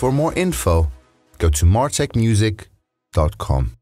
For more info, go to martechmusic.com.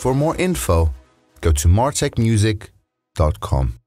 For more info, go to martechmusic.com.